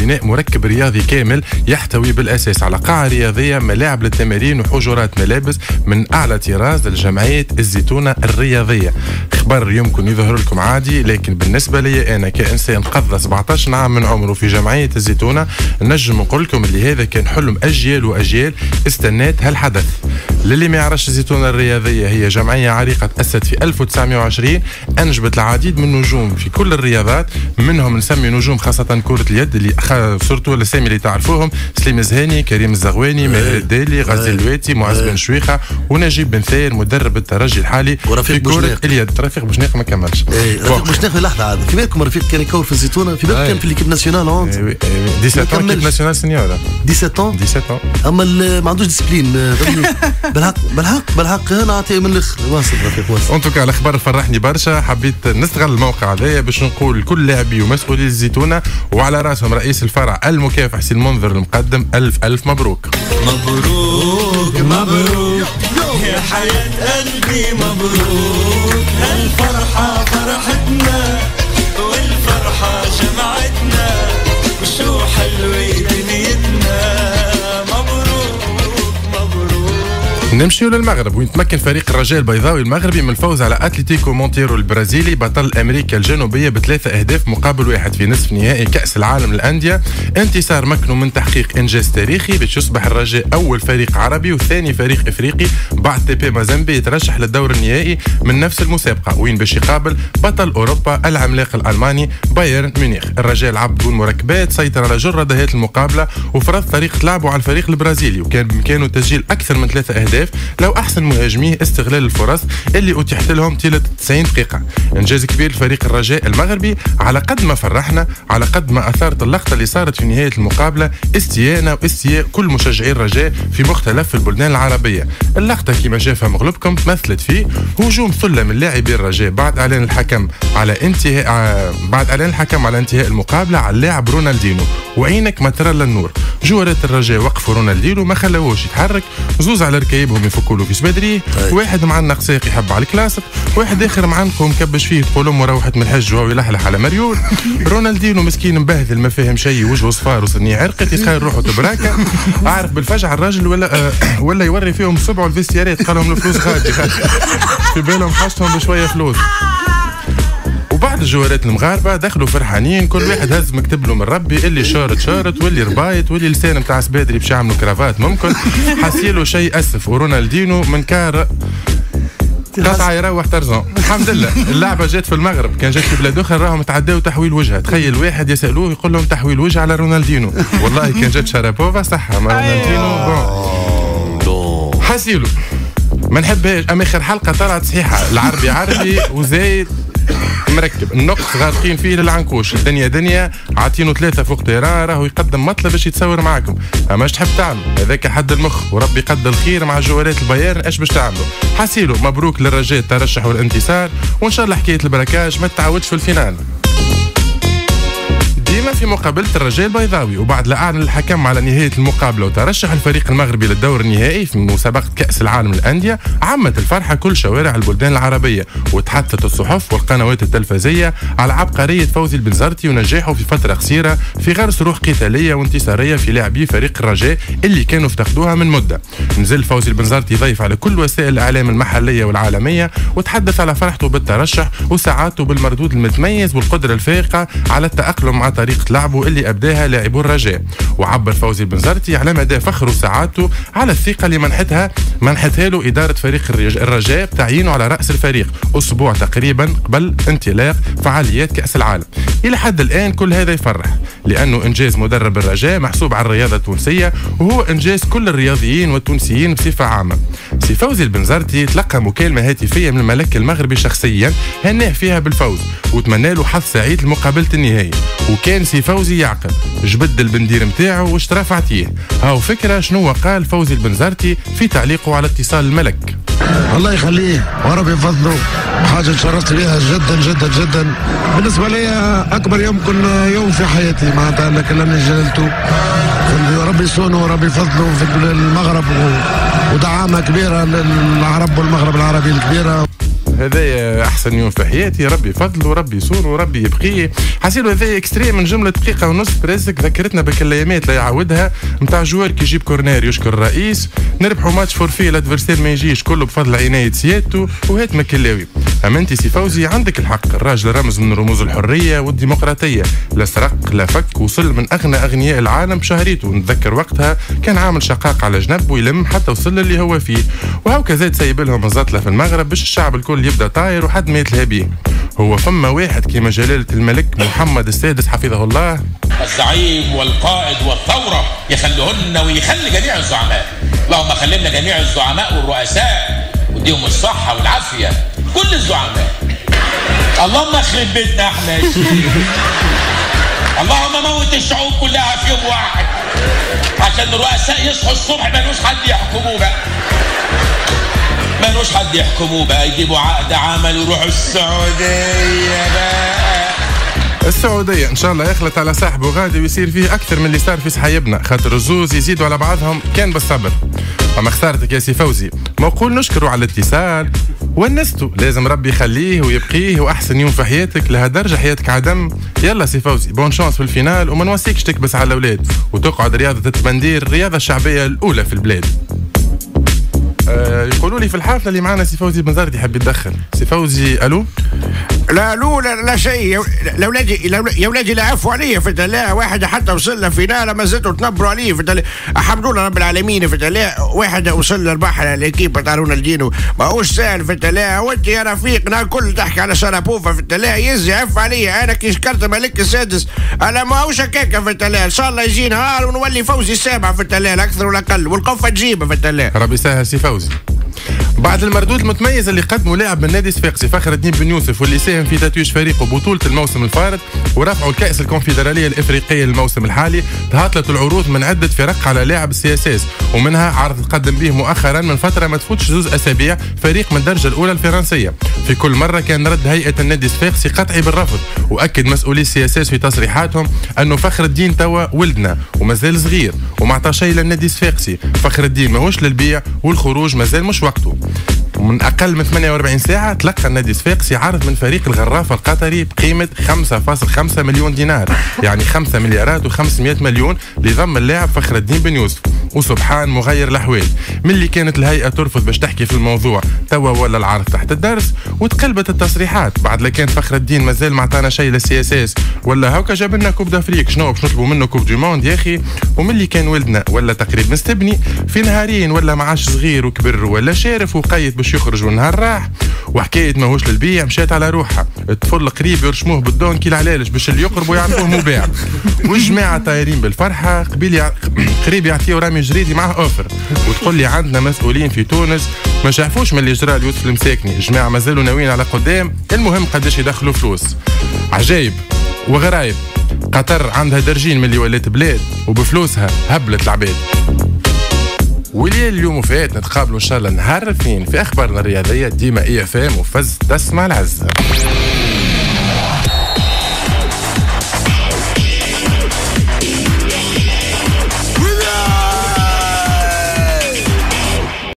بناء مركب رياضي كامل يحتوي بالأساس على قاعة رياضية ملاعب للتمارين وحجرات ملابس من أعلى طراز لجمعية الزيتونة الرياضية. خبر يمكن يظهر لكم عادي لكن بالنسبة لي أنا كإنسان قضى 17 عام من عمره في جمعية الزيتونة نجم نقول لكم اللي هذا كان حلم أجيال وأجيال استنات هالحدث. للي ما يعرفش الزيتونة الرياضية هي جمعية عريقة تأسست في 1920 أنجبت العديد من النجوم في كل الرياضات منهم نسمي نجوم خاصة كرة اليد اللي surtout الاسامي اللي تعرفوهم سليم زهاني كريم الزغواني ماهر الدالي غازي الواتي معز بن شويخة ونجيب بن ثاير مدرب الترجي الحالي. ورفيق في كره اليد رفيق بوشناق ما كملش. رفيق بوشناق لحظة عاد. في بالكم رفيق كان يكور في الزيتونة؟ في بالك كان في l'équipe nationale 11 17 l'équipe nationale senior. 17 17 أما ما عندوش discipline بالحق بالحق بالحق أنا أعطيه من الأخر. واصل رفيق واصل. en tout cas الأخبار فرحني برشا. حبيت نستغل الموقع هذايا باش نقول لكل لاعبي ومسؤولي الزيتونه وعلى راسهم رئيس الفرع المكافح سي المنذر المقدم. ألف ألف مبروك. مبروك مبروك. يا حياة قلبي مبروك. هالفرحة فرحتنا والفرحة جمعتنا نمشيو للمغرب وين تمكن فريق الرجاء البيضاوي المغربي من الفوز على أتلتيكو مونتيرو البرازيلي بطل أمريكا الجنوبية بثلاثة أهداف مقابل واحد في نصف نهائي كأس العالم للأندية. انتصار مكنه من تحقيق إنجاز تاريخي باش يصبح الرجاء أول فريق عربي وثاني فريق إفريقي. بعد تي بي مازامبي يترشح للدور النهائي من نفس المسابقة. وين باش يقابل بطل أوروبا العملاق الألماني بايرن ميونخ. الرجاء لعب بدون مركبات سيطر على مجريات المقابلة وفرض طريقه لعبه على الفريق البرازيلي. وكان بإمكانه تسجيل أكثر من ثلاثة أهداف الاهداف لو أحسن مهاجميه استغلال الفرص اللي أتيحت لهم طيله 90 دقيقة. إنجاز كبير لفريق الرجاء المغربي على قد ما فرحنا على قد ما أثارت اللقطة اللي صارت في نهاية المقابلة استياءنا واستياء كل مشجعي الرجاء في مختلف البلدان العربية. اللقطة كما شافها مغلوبكم تمثلت في هجوم ثلة من لاعبي الرجاء بعد إعلان الحكم على انتهاء بعد إعلان الحكم على انتهاء المقابلة على اللاعب رونالدينو. وعينك ما ترى للنور جوارات الرجاء وقفوا رونالدينو ما خلوهوش يتحرك. زوز على ركايبهم يفكوا له في سبادري طيب. واحد معنا ساق يحب على الكلاسيك واحد آخر معانكم كبش فيه تقول امه روحت من الحج وهو يلحلح على مريول رونالدينو مسكين مبهذل ما فاهم شيء وجهه صفار وصنية عرقت يتخيل روحه تبراكة اعرف بالفجعة الراجل ولا آه ولا يوري فيهم صبعه الفيستيارات قال لهم الفلوس غادي في بالهم حاجتهم بشوية فلوس. الجوارات المغاربة دخلوا فرحانين كل واحد هز مكتب له من ربي اللي شارت شارت واللي ربايت واللي لسان نتاع سبادري باش يعملوا كرافات ممكن. حسيلو شيء أسف. ورونالدينو من كار قطع يروح ترزون الحمد لله. اللعبة جات في المغرب. كان جات في بلاد أخرى. راهم تعداو تحويل وجهه تخيل واحد يسألوه يقول لهم تحويل وجه على رونالدينو. والله كان جات شرابوفا صح. ما رونالدينو بون. حسيلو ما نحبهاش أما آخر حلقة طلعت صحيحة. العربي عربي وزايد مركب. النقص غارقين فيه للعنكوش. الدنيا دنيا. عاطينه ثلاثة فوق تيران راهو يقدم مطلب باش يتصور معاكم. أما اش تحب تعمل؟ هذاك حد المخ. وربي قد الخير مع جوالات البيان. اش باش تعملوا حسيلو مبروك للرجاء الترشح والانتصار. وإن شاء الله حكاية البركاج. ما تعودش في الفينال. ديما في مقابلة الرجاء البيضاوي. وبعد لا أعلن الحكم على نهاية المقابلة وترشح الفريق المغربي للدور النهائي في مسابقة كأس العالم للأندية عمت الفرحة كل شوارع البلدان العربية وتحدثت الصحف والقنوات التلفزية على عبقرية فوزي البنزرتي ونجاحه في فترة قصيرة في غرس روح قتالية وانتصارية في لاعبي فريق الرجاء اللي كانوا افتقدوها من مدة. نزل فوزي البنزرتي ضيف على كل وسائل الإعلام المحلية والعالمية وتحدث على فرحته بالترشح وسعادته بالمردود المتميز والقدرة الفائقة على التأقلم مع طريقة لعبه اللي أبداها لاعبو الرجاء. وعبر فوزي البنزرتي على مدى فخره وسعادته على الثقة اللي منحتها منحتها له إدارة فريق الرجاء بتعيينه على رأس الفريق. أسبوع تقريبا قبل انطلاق فعاليات كأس العالم. إلى حد الآن كل هذا يفرح لأنه إنجاز مدرب الرجاء محسوب على الرياضة التونسية وهو إنجاز كل الرياضيين والتونسيين بصفة عامة. سي فوزي البنزرتي تلقى مكالمة هاتفية من الملك المغربي شخصيا هناه فيها بالفوز وتمنى له حظ سعيد لمقابلة النهائي. وكان سي فوزي يعقل جبد البندير نتاعو واشترى فعتيه هاو فكرة شنو قال فوزي البنزرتي في تعليقه على اتصال الملك. الله يخليه. وربي يفضله حاجة تشرفت بها جدا جدا جدا. بالنسبة لي أكبر يمكن يوم في حياتي. معناتها لكن لم جلالته. ربي يصونه وربي يفضله في المغرب ودعامة كبيرة للعرب والمغرب العربي الكبيرة. هذا أحسن يوم في حياتي. ربي فضله وربي يصونه وربي يبقيه حسيلو هذا extrait من جملة دقيقة ونص. presque ذكرتنا بك الأيامات لا يعاودها. نتاع جوار كي يجيب corner يشكر الرئيس. نربحوا match forfait ال adversaire ما يجيش. كله بفضل عناية سيادته. وهات مكلاوي. اما انت سي فوزي عندك الحق. الراجل رمز من رموز الحرية والديمقراطية. لا سرق لا فك وصل من أغنى أغنياء العالم بشهريته. نتذكر وقتها كان عامل شقاق على جنب ويلم حتى وصل للي هو فيه. وهاو زاد سايب لهم الزطلة في المغرب باش الشعب الكل يبدأ طاير وحد ما يتلهى بيه هو فما واحد كيما جلالة الملك محمد السادس حفظه الله. الزعيم والقائد والثورة يخليهن ويخلي جميع الزعماء. اللهم خلينا جميع الزعماء والرؤساء وديهم الصحة والعافية. كل الزعماء اللهم اخرب بيتنا إحنا اللهم موت الشعوب كلها في يوم واحد. عشان الرؤساء يصحوا الصبح ملوش حد يحكموه بقى. ملوش حد يحكموه بقى. يجيبوا عقد عمل ويروحوا السعودية بقى. السعودية إن شاء الله يخلط على صاحبه غادي ويصير فيه أكثر من اللي صار في صحيبنا خاطر الزوز يزيدوا على بعضهم كان بالصبر. أما خسارتك يا سي فوزي. معقول نشكره على الاتصال. ونستو لازم ربي يخليه ويبقيه وأحسن يوم في حياتك. لهالدرجه حياتك عدم. يلا سي فوزي. bonne chance في ال finale. وما نوصيكش تكبس على الأولاد. وتقعد رياضة التبندير الرياضة الشعبية الأولى في البلاد. آه يقولوا لي في الحفله اللي معنا سي فوزي بن زرد يحب يتدخل سي فوزي ألو؟ لا لا لا, لا شيء. يا ولادي يا ولادي لا عفوا علي في الله واحد حتى وصل finale ما زلتوا تنبروا عليه في الحمد لله رب العالمين في الله واحد وصل للبحر ال équipe تاع رونالدينو ما هوش سهل في الله وانت يا رفيقنا الكل تحكي على شرابوفا في الله يزي عف علي أنا كي شكرت ملك السادس. أنا ما هوش هكاك في الله إن شاء الله يجي نهار ونولي فوزي السابع في لا أكثر ولا أقل والقفه تجيبه في الله ربي يسهل سي فوزي. بعد المردود المتميز اللي قدمه لاعب من نادي صفاقسي فخر الدين بن يوسف واللي ساهم في تتويج فريقه بطولة الموسم الفارط ورفعوا الكأس الكونفدرالية الإفريقية للموسم الحالي. تهاطلت العروض من عدة فرق على لاعب ال CSS ومنها عرض تقدم به مؤخرا من فترة ما تفوتش زوز أسابيع فريق من الدرجة الأولى الفرنسية. في كل مرة كان رد هيئة النادي صفاقسي قطعي بالرفض وأكد مسؤولي ال CSS في تصريحاتهم أنه فخر الدين توا ولدنا ومازال صغير وما شيء للنادي صفاقسي فخر الدين ماهوش للبيع والخروج مازال مش وقته. ومن أقل من 48 ساعة تلقى النادي الصفاقسي عرض من فريق الغرافه القطري بقيمة 5.5 مليون دينار. يعني 5 مليارات و500 مليون لضم اللاعب فخر الدين بن يوسف. وسبحان مغير الأحوال. ملي كانت الهيئة ترفض باش تحكي في الموضوع؟ توا ولا العرض تحت الدرس وتقلبت التصريحات. بعد لا كان فخر الدين مازال ما عطانا شيء لل CSS. ولا هاكا جاب لنا coupe d'Afrique شنو باش نطلبوا منه coupe du monde يا أخي؟ وملي كان ولدنا ولا تقريب مستبني. في نهارين ولا معاش صغير وكبر ولا شارف وقيت باش يخرج والنهار راح. وحكاية ماهوش للبيع مشات على روحها. الطفل قريب يرشموه بالدون كي العلالش باش اللي يقربوا يعرفوه مباع. والجماعة طايرين بالفرحة قبيل يع... قريب يعطيه رامي جريدي معاه offert. وتقول لي عندنا مسؤولين في تونس. ما شافوش من اللي جرى ليوسف المساكني الجماعه مازالوا ناويين على قدام. المهم قداش يدخلوا فلوس. عجايب وغرايب. قطر عندها درجين من اللي ولات بلاد وبفلوسها هبلت العباد. واللي اليوم فات نتقابلوا إن شاء الله نهار الاثنين في أخبارنا الرياضية. ديما IFM وفز تسمع العزه